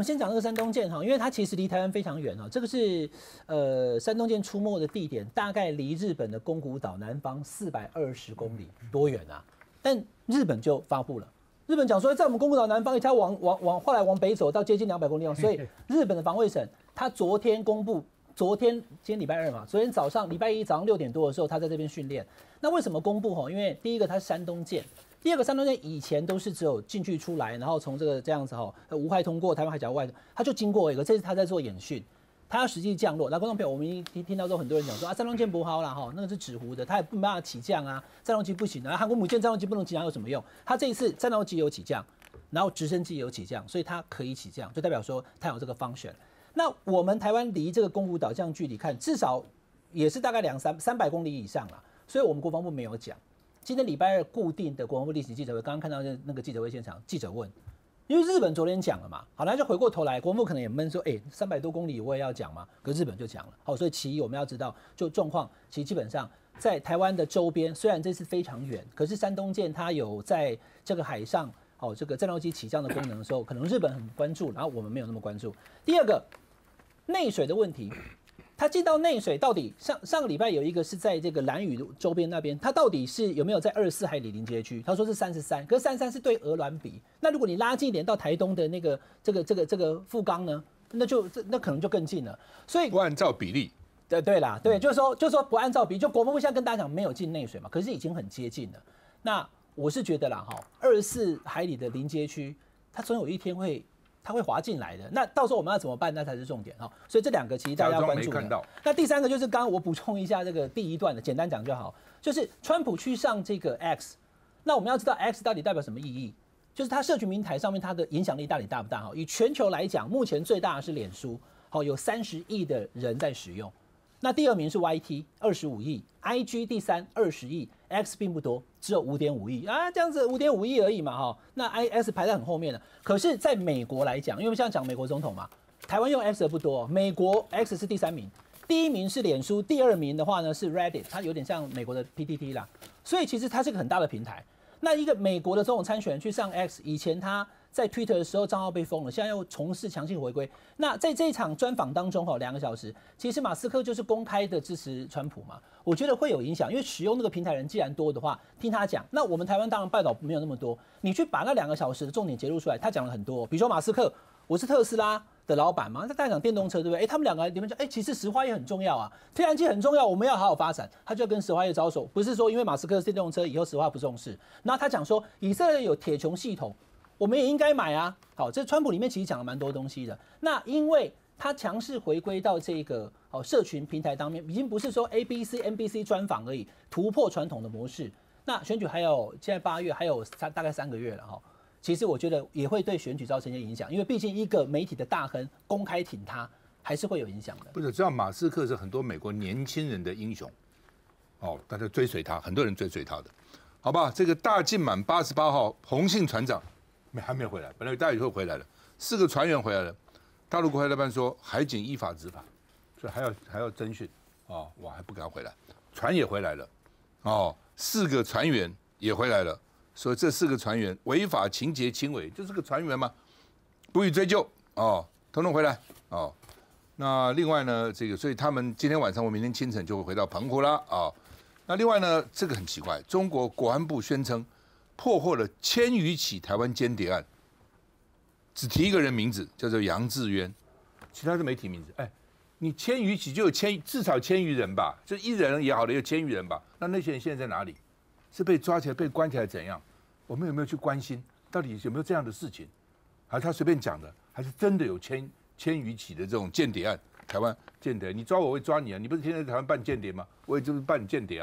我们先讲这个山东舰哈，因为它其实离台湾非常远哦。这个是呃山东舰出没的地点，大概离日本的宫古岛南方四百二十公里，多远啊？但日本就发布了，日本讲说在我们宫古岛南方，一条往往往后来往北走到接近两百公里哦，所以日本的防卫省他昨天公布，昨天今天礼拜二嘛，昨天早上礼拜一早上六点多的时候，他在这边训练。那为什么公布哈？因为第一个它是山东舰。第二个山东舰以前都是只有进去出来，然后从这个这样子哈，无害通过台湾海峡外，他就经过一个，这次他在做演训，他要实际降落。那观众朋友，我们一听听到之后，很多人讲说啊，山东舰不好了哈，那个是纸糊的，它也不办法起降啊，战斗机不行啊，韩国母舰战斗机不能起降有什么用？他这一次战斗机有起降，然后直升机有起降，所以它可以起降，就代表说它有这个方选。那我们台湾离这个宫古岛这样距离看，至少也是大概两三三百公里以上了，所以我们国防部没有讲。今天礼拜二固定的国防部例行记者会，刚刚看到那那个记者会现场，记者问，因为日本昨天讲了嘛，好，那就回过头来，国防部可能也闷说，哎，三百多公里我也要讲嘛，可日本就讲了，好，所以其一我们要知道，就状况，其实基本上在台湾的周边，虽然这次非常远，可是山东舰它有在这个海上，哦，这个战斗机起降的功能的时候，可能日本很关注，然后我们没有那么关注。第二个，内水的问题。它进到内水到底上上个礼拜有一个是在这个蓝屿周边那边，它到底是有没有在二十四海里临街区？他说是三十三，可是三十三是对鹅銮比。那如果你拉近一点到台东的那个这个这个这个富冈呢，那就这那可能就更近了。所以不按照比例，对对啦，对，就是说就是说不按照比，就国防部现在跟大家讲没有进内水嘛，可是已经很接近了。那我是觉得啦哈，二十四海里的临街区，它总有一天会。它会滑进来的，那到时候我们要怎么办？那才是重点哈。所以这两个其实大家要关注的。那第三个就是刚刚我补充一下这个第一段的，简单讲就好。就是川普去上这个 X，那我们要知道 X 到底代表什么意义？就是它社群平台上面它的影响力到底大不大？哈，以全球来讲，目前最大的是脸书，好有三十亿的人在使用。那第二名是 YT，二十五亿；IG 第三，二十亿；X 并不多，只有五点五亿啊，这样子五点五亿而已嘛，哈。那 IS 排在很后面的，可是在美国来讲，因为我们现在讲美国总统嘛，台湾用 X 的不多，美国 X 是第三名，第一名是脸书，第二名的话呢是 Reddit，它有点像美国的 PTT 啦，所以其实它是个很大的平台。那一个美国的总统参选人去上 X，以前他。在 Twitter 的时候账号被封了，现在又从事强行回归。那在这一场专访当中，哈，两个小时，其实马斯克就是公开的支持川普嘛。我觉得会有影响，因为使用那个平台人既然多的话，听他讲。那我们台湾当然报道没有那么多，你去把那两个小时的重点截录出来，他讲了很多。比如说马斯克，我是特斯拉的老板嘛，他在讲电动车，对不对？哎，他们两个你们讲，哎，其实石化业很重要啊，天然气很重要，我们要好好发展。他就跟石化业招手，不是说因为马斯克是电动车，以后石化不重视。那他讲说，以色列有铁穹系统。我们也应该买啊！好，这川普里面其实讲了蛮多东西的。那因为他强势回归到这个哦社群平台当面，已经不是说 A B C N B C 专访而已，突破传统的模式。那选举还有现在八月还有三大概三个月了哈。其实我觉得也会对选举造成一些影响，因为毕竟一个媒体的大亨公开挺他，还是会有影响的。不是，知道马斯克是很多美国年轻人的英雄哦，大家追随他，很多人追随他的，好吧？这个大进满八十八号红信船长。没还没回来，本来大宇会回来了，四个船员回来了，大陆国海台办说海警依法执法，所以还要还要侦讯，哦，我还不敢回来，船也回来了，哦，四个船员也回来了，说这四个船员违法情节轻微，就是个船员嘛，不予追究，哦，统统回来，哦，那另外呢，这个所以他们今天晚上或明天清晨就会回到澎湖啦，啊，那另外呢，这个很奇怪，中国国安部宣称。破获了千余起台湾间谍案，只提一个人名字，叫做杨志渊，其他的没提名字。哎，你千余起就有千至少千余人吧？就一人也好的有千余人吧？那那些人现在在哪里？是被抓起来被关起来怎样？我们有没有去关心？到底有没有这样的事情？还是他随便讲的？还是真的有千千余起的这种间谍案？台湾间谍，你抓我会抓你啊！你不是天天在台湾办间谍吗？我也就是办间谍！